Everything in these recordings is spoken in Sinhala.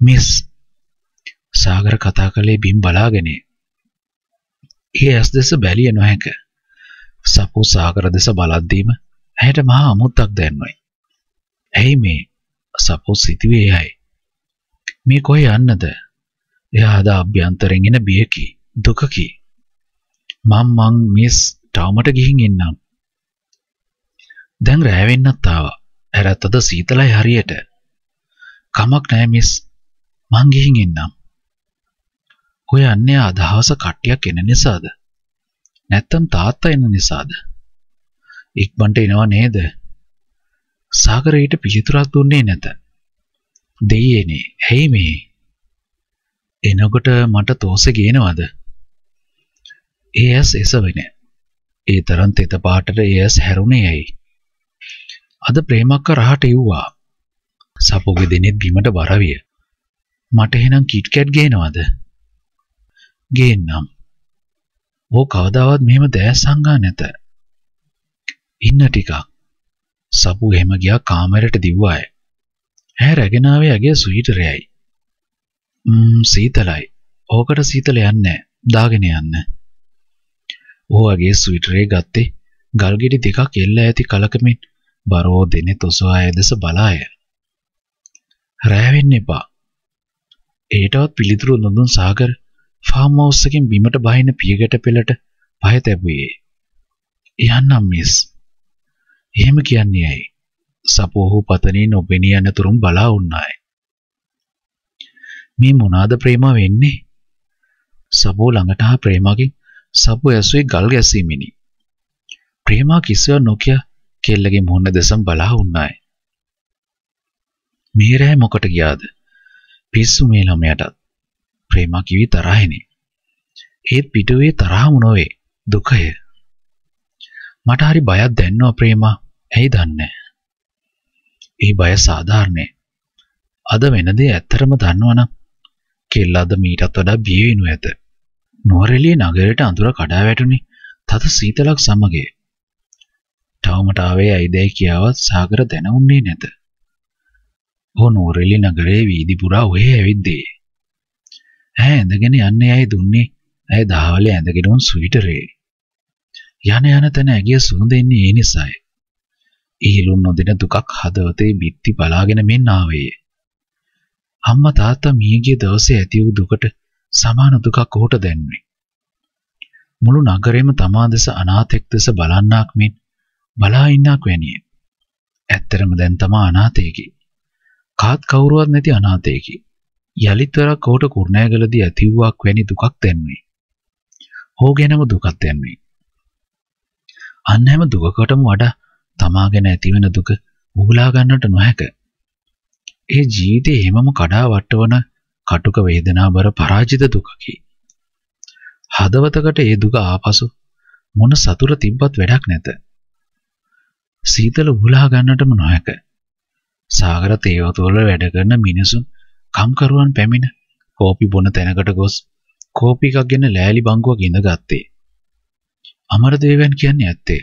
මිස් සාගර කතා කළේ බිම් බලාගෙනේ. ඒ ඇස් දෙස බැලිය නොහැක. සපු සාගර දෙස බලද්දීම ඇයට මහා අමුත්තක් දැන්වයි. ඇයි මේ සපු සිතුවේ යයි. මේ කොහෙ යන්නද? එයා අද අභ්‍යන්තරෙන් එන බියකි, දුකකි. මම මං මිස් ටවුමට ගිහින් එන්නම්. දැන් රෑ වෙන්නත් ආවා. ඇරත් අද සීතලයි හරියට. කමක් නෑ මිස්. මං ගිහින් එන්නම්. ඔය අන්නේ අදහස කට්ටියක් එන නිසාද? නැත්තම් තාත්තා එන නිසාද? ඉක්මනට එනවා නේද? සාගරයට පිළිතුරක් දුන්නේ නැත. දෙයියනේ, ඇයි මේ? එනකොට මට තෝසෙ ගේනවද? ඒ ඇස් එසවෙන. ඒ තරම් තෙත පාටට ඒ ඇස් හැරුණේ ඇයි? අද ප්‍රේමක්ක රහට ඉව්වා. සපුගේ දෙනෙත් බිමට බරවිය. මට එහෙනම් කිට් කැට් ගේනවද? ගේන්නම්. ඕ කවදාවත් මෙහෙම දැස් සංගා නැත. ඉන්න ටිකක්. සපු එහෙම ගියා කාමරයට දිව්වාය. ඈ රැගෙන ආවේ ඇගේ සුයිටරයයි. ම්ම් සීතලයි. ඕකට සීතල යන්නේ දාගෙන යන්න. ඕගේ සුයිටරේ ගත්තේ ගල්ගෙඩි දෙකක් එල්ල ඇති කලකමින් බරෝ දෙනෙ තොසවා ඇදෙස බලාය. රෑවෙන්න එපා. ඒටවත් පිළිතුරු නොදුන් සාගර ෆාම් හවුස් එකෙන් බිමට බහින පියගැට පෙළට පය තැබුවේ. යන්නම් මිස්. එහෙම කියන්නේ ඇයි? සපෝහු පතනින් නොපෙනී යනතුරුම් බලා උන්නාය. මේ මොනාද ප්‍රේමා වෙන්නේ? සබෝ ළඟට හා ප්‍රේමාගෙන් සබෝ ඇසුවේ ගල් ගැසීමෙනි. ප්‍රේමා කිසිව නොකිය කෙල්ලගේ මුහුණ දෙසම බලා උන්නාය. මේ රෑ මොකට ගියාද? පිස්සු මේ ළමයටත්. ප්‍රේමා කිවි තරහිනේ. ඒත් පිටුවේ තරහම නොවේ දුකය. මට හරි බයක් දැනෙනවා ප්‍රේමා. ඇයි දන්නේ? ඒ බය සාධාරණේ. අද වෙන දේ ඇත්තරම දන්නවනම් කෙල්ල අද මීටත් වඩා බිය වෙනු ඇත. නුවරඑළිය නගරයට අඳුර කඩා වැටුනි තද සීතලක් සමගය. තවමට ආවේ ඇයිදැයි කියාවත් සාගර දැනුන්නේ නැත. ඔහු නුවරඑළිය නගරයේ වීදි පුරා ඔහේ ඇවිද්දේ. ඈ ඇඳගෙන යන්නේ ඇයි දුන්නේ ඇය දහවලේ ඇඳගෙන උන් සුවිටරේ. යන යන තැන ඇගිය සුවඳ එන්නේ ඒ නිසායි. ඉහිලුන් නොදෙන දුකක් හදවතේ බිත්ති බලාගෙන මෙන් ආවේ. අම්මා තාත්තා මියගිය දවසේ ඇති වූ දුකට සමාන දුකක් ඔහුට දැනුනේ. මුළු නගරෙම තමා දෙස අනාථෙක් දෙස බලන්නාක් මෙන් බලා ඉන්නක් වැනිය. ඇත්තරම දැන් තමා අනාථයෙකි. කාත් කවුරුවත් නැති අනාථයෙකි. යලිත් වරක් ඔහුට කුරුණෑගලදී ඇතිවුවක් වැනි දුකක් දැනුනේ. ඔහු ගැනම දුකක් දැනුනේ. අන්න හැම දුකකටම වඩා තමා ගැන ඇතිවෙන දුක උහුලා ගන්නට නොහැක. ඒ ජීවිතේ හැමම කඩා වටවන කටුක වේදනාබර පරාජිත දුකකි. හදවතකට ඒ දුක ආපසු මොන සතුර තිබ්බත් වැඩක් නැත. සීතල උහුලා ගන්නටම නොහැක. සාගර තේවතුවල වැඩ කරන මිනිසුන් කම්කරුවන් පැමිණ කෝපි බොන තැනකට ගොස් කෝපි එකක් ගෙන ලෑලි බංකුවක ඉඳගත්තේ. අමරදේවයන් කියන්නේ ඇත්තේ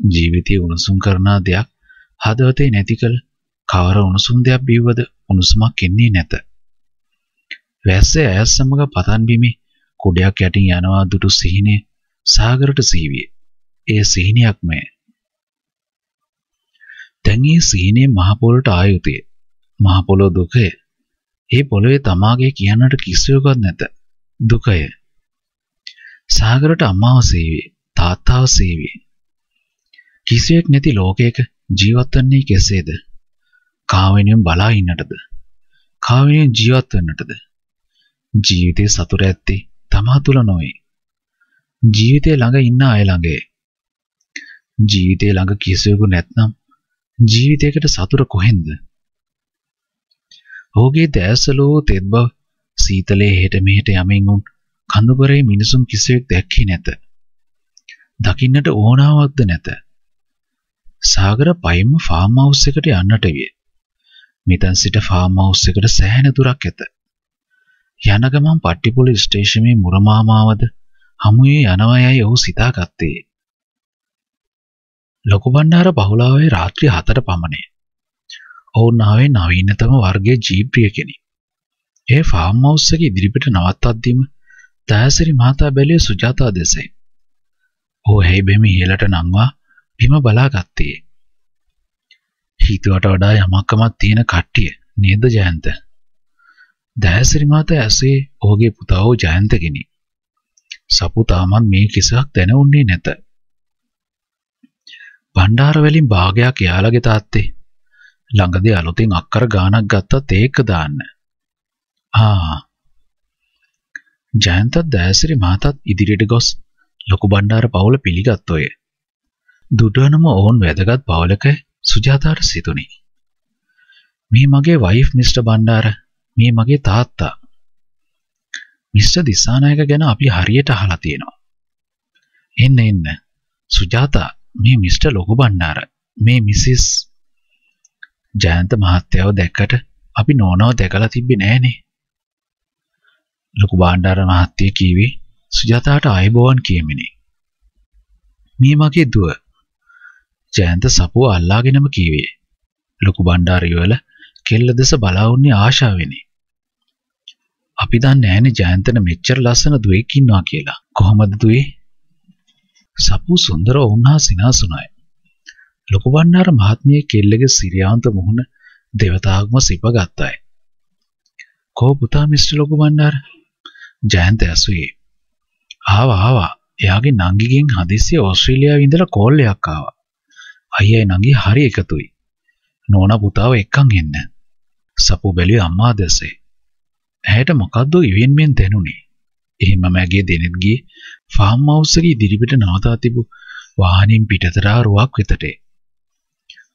ජීවිතය උණුසුම් කරනා දෙයක් හදවතේ නැති කළ කවර උණුසුම් දෙයක් බිව්වද උණුසුමක් එන්නේ නැත. වැස්සේ ඇස් සමග පතන් බිමේ කුඩයක් යටින් යනවා දුටු සිහිනේ සාගරට සීවිය. ඒ සිහිනයක්මය. දැන් ඒ සිහිනේ මහ පොළොට ආයුතිය. මහ පොළොව දුකය. ඒ පොළොවේ තමාගේ කියන්නට කිසිවකවත් නැත. දුකය. සාගරට අම්මාව සීවේ, තාත්තාව සීවේ. කිසිවෙක් නැති ලෝකයක ජීවත් වන්නේ කෙසේද? කාවෙනියම් බලා ඉන්නටද? කාවෙනියම් ජීවත් වෙන්නටද? ජීවිතේ සතුට ඇත්තේ තමා තුල නොවේ. ජීවිතේ ළඟ ඉන්න අය ළඟේ. ජීවිතේ ළඟ කිසිවෙකු නැත්නම් ජීවිතයකට සතුට කොහෙන්ද? ඔහුගේ දැසලෝ තෙත් බව සීතලේ හෙට මෙහෙට යමින් උන් කඳුබරේ මිනිසුන් කිසිවෙක් දැක්කේ නැත. දකින්නට ඕනාවක්ද නැත. සාගර පයින්ම ෆාම් හවුස් එකට යන්නට විය. මෙතන සිට ෆාම් හවුස් එකට සෑහෙන දුරක් ඇත. යන ගමන් පට්ටිපොළ ස්ටේෂමේ මුරමාමාවද හමුවේ යනවා යයි ඔහු සිතාගත්තේ. ලොකු බණ්ඩාර බහුලාවේ රාත්‍රී 4ට පමණය. ඔවුන් ආවේ නවීනතම වර්ගයේ ජීප්‍රිය කෙනෙක්. ඒ ෆාම් හවුස් එකේ ඉදිරිපිට නවත්තද්දීම දයාසිරි මහතා බැලුවේ සුජාතා දෙසේ. "ඕ ඇයි බෙමි ඉහළට නංවා බිම බලාගත්තේ?" හිතුවට වඩා යමක්කමක් තියෙන කට්ටිය නේද ජයන්ත? දයාසිරි මහතා ඇසේ ඔහුගේ පුතා වූ ජයන්තගෙනි. සපු තාමත් මේ කිසිවක් දැනුන්නේ නැත. බණ්ඩාර වලින් භාගයක් එයාලගේ තාත්තේ ළඟදී අලුතින් අක්කර ගානක් ගත්තත් ඒක දාන්න. ආ ජයන්තත් දෑසිරි මහතත් ඉදිරියට ගොස් ලොකු බණ්ඩාර පවුල පිළිගත්තෝය. දුටුවනම ඔවුන් වැදගත් පවුලක සුජාතාට සිතුනි. මේ මගේ වයිෆ් මිස්ටර් බණ්ඩාර මේ මගේ තාත්තා. මිස්ටර් දිසානායක ගැන අපි හරියට අහලා තියෙනවා. එන්න එන්න. සුජාතා මේ මිස්ටර් ලොකු බණ්ඩාර මේ මිසිස් ජයන්ත මහත්තයාව දැක්කට අපි නෝනාව දැකලා තිබ්බේ නෑනේ. ලොකු බණ්ඩාර මහත්තයා කීවේ සුජාතාට ආයුබෝවන් කියමිනි. මේ මගේ දුව. ජයන්ත සපුව අල්ලාගෙනම කීවේ. ලොකු බණ්ඩාරියවල කෙල්ල දෙස බලා වුණේ ආශාවෙනි. අපි දන්නේ නෑනේ ජයන්තන මෙච්චර ලස්සන දුවෙක් ඉන්නවා කියලා. කොහොමද දුවේ? සපු සුන්දර වුණා සිනාසුනයි. ලොකු බණ්ඩාර මහත්මිය කෙල්ලගේ සිරියාන්ත මුහුණ දෙවතාවක්ම සිප ගත්තයි. කෝ පුතා මිස්ටර් ලොකු බණ්ඩාර? ජයන්ත ඇසුවේ. ආවා ආවා. එයාගේ නංගිගෙන් හදිස්සිය ඕස්ට්‍රේලියාවේ ඉඳලා කෝල් එකක් ආවා. අයියයි නංගි හරි එකතුයි. නෝනා පුතාව එක්කන් එන්න. සපු බැලුවේ අම්මා දැසේ. ඇයට මොකද්ද ඉවෙන්මෙන් දැනුනේ. එහෙම මගේ දෙනෙත් ගියේ ෆාම් හවුස් එකේ ඉදිරිපිට නවතා තිබු වාහනින් පිටතට රුවක් වෙතට.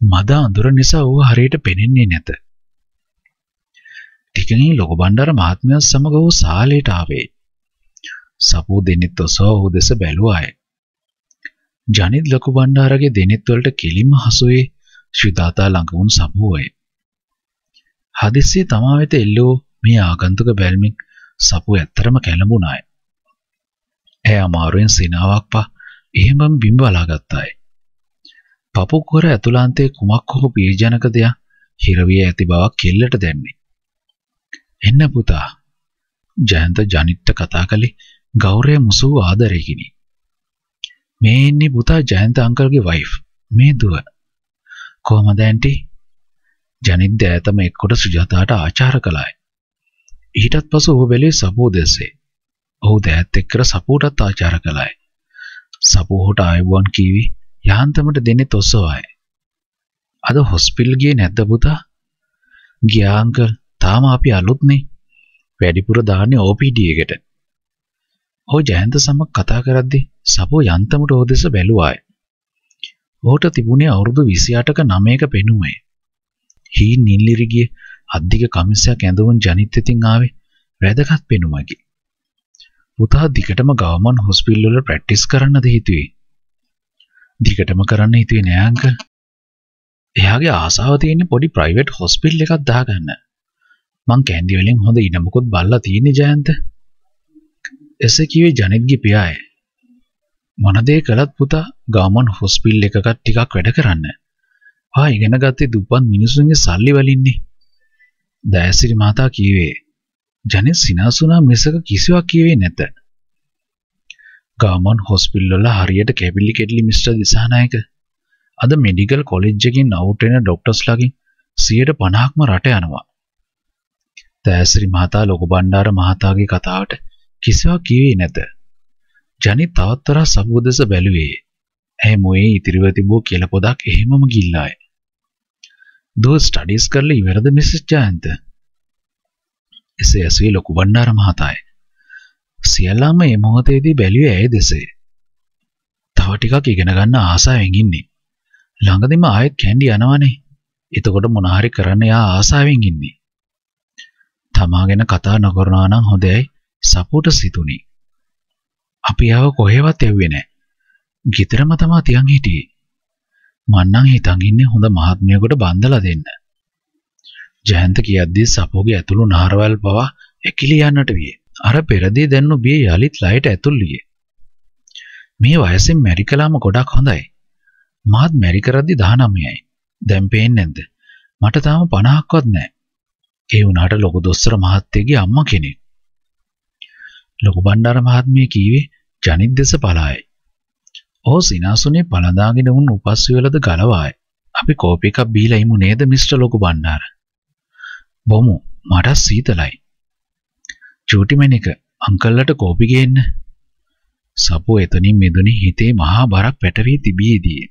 මද අඳුර නිසා ඌ හරියට පෙනෙන්නේ නැත. ටිකකින් ලොකු බණ්ඩාර මහත්මයා සමග ඌ සාලේට ආවේ. සපෝ දෙනෙත් ඔසව ඌ දෙස බැලුවාය. ජනිත් ලොකු බණ්ඩාරගේ දෙනෙත් වලට කෙලින්ම හසුවේ ශ්‍රීදාතා ළඟ වුන් සපුවය. හදිස්සියේ තමා වෙත එල්ලෝ මේ ආගන්තුක බැල්මින් සපුව ඇත්තරම කැළඹුණාය. ඇය අමාරුවෙන් සිනාවක් පා එහෙමම බිම් බලාගත්තාය. පපු කොර ඇතුළාන්තයේ කුමක් හෝ බීජනක දෙයක් හිරවිය ඇති බවක් කෙල්ලට දැම්මේ. එන්න පුතා. ජයන්ත ජනිත්ට කතා කළේ ගෞරය මුසු ආදරයකිනි. මේ ඉන්නේ පුතා ජයන්ත අංකල්ගේ වයිෆ්. මේ දුව. කොහමද ඇන්ටි? ජනිත් දෑතම එක්කොට සුජාතාට ආචාර කළාය. ඊටත් පසු ඔහු බැලුවේ සපෝ දෙසේ. ඔහු දෑත් එක්කර සපෝටත් ආචාර කළාය. සපෝහට ආයුබෝවන් කීවි යාන්තමට දෙන්නේ තොස්සවාය. අද හොස්පිල් ගියේ නැද්ද පුතා? ගියා අංකල්. තාම අපි අලුත්නේ. වැඩිපුර දාන්නේ OPD එකට. ඔහු ජයන්ත සමග කතා කරද්දී සපෝ යන්තමට ඔහු දෙස බැලුවාය. ඔහුට තිබුණේ අවුරුදු 28ක 9ක පෙනුමේ. හී නිල්ලිරිගිය අද්දික කමිසයක් ඇඳවුන් ජනිත් ඉතින් ආවේ වැදගත් පෙනුමකි. පුතා දිගටම ගවමන් හොස්පිටල් වල ප්‍රැක්ටිස් කරන්නද හිතුවේ? දිගටම කරන්න හිතුවේ නෑ අංකල්. එයාගේ ආසාව තියෙන්නේ පොඩි ප්‍රයිවට් හොස්පිටල් එකක් දාගන්න. මං කැන්ඩි වලින් හොඳ ඉඩමකුත් බල්ලා තියෙන්නේ ජයන්ත. එසේ කිව්වේ ජනිත්ගේ පියාය. මොන දේ කළත් පුතා ගවමන් හොස්පිටල් එකකට ටිකක් වැඩ කරන්න. ආ ඉගෙන ගත්තේ දුප්පත් මිනිසුන්ගේ සල්ලි වලින්නේ. දයසිරි මාතා කීවේ ජනෙත් සිනාසුනා මිසක කිසිවක් කියවේ නැත. ගාමන් හොස්පිටල් වල හරියට කැබිලි කෙඩලි මිස්ටර් දිසානායක අද මෙඩිකල් කොලෙජ් එකකින් අවුට් වෙන ડોක්ටර්ස්ලාගෙන් 50%ක්ම රට යනවා. දයසිරි මහතා ලොකු බණ්ඩාර මහතාගේ කතාවට කිසිවක් කිව්වේ නැත. ජනිත් තවත්තරා සබුදස බැලුවේ. ඇය මොයේ ඉතිරිව තිබූ කෙල පොදක් එහෙමම ගිල්ලාය. දෝ ස්ටඩීස් කරලා ඉවරද මිසස් ජයන්ත? එසේ ඇසුවේ ලොකු බණ්ඩාර මහතාය. සියල්ලම මේ මොහොතේදී බැලුවේ ඇය දෙසේ. තව ටිකක් ඉගෙන ගන්න ආසාවෙන් ඉන්නේ. ළඟදිම ආයෙත් කැන්ඩි යනවනේ. එතකොට මොන හරි කරන්න යා ආසාවෙන් ඉන්නේ. තමා ගැන කතා නොකරනවා නම් හොඳයි සපෝට සිතුනි. අපි ආව කොහෙවත් එව්වේ නැහැ. ගෙදරම තමා තියන් හිටියේ. මන්නම් හිතන් ඉන්නේ හොඳ මහත්මියකට බන්දලා දෙන්න. ජයන්ත කියද්දී සපෝගේ ඇතුළු නාරවල් පවා ඇකිලි යන්නට විය. අර පෙරදී දැන්නු බිය යලිත් ලයට ඇතුල් විය. මේ වයසින් මැරි කළාම ගොඩක් හොඳයි. මාත් මැරි කරද්දි 19යි. දැන් පේන්නේ නැද්ද? මට තාම 50ක්වත් නැහැ. ඒ වුණාට ලොකු දොස්තර මහත්තයගේ අම්මා කෙනෙක්. ලොකු බණ්ඩාර මහත්මිය කීවේ ජනිත් දෙස පලායි. ඔහු සිනාසුනේ පළඳාගෙන වුන් උපස්විවලද ගලවායි. අපි කෝපි එකක් බීලා ඉමු නේද මිස්ටර් ලොකු බණ්ඩාර? බොමු මට සීතලයි. චූටිමැනික අංකල්ලට කෝපි ගේන්න. සපුව එතනින් මෙදුනි හිතේ මහා බරක් පැටවී තිබියේදී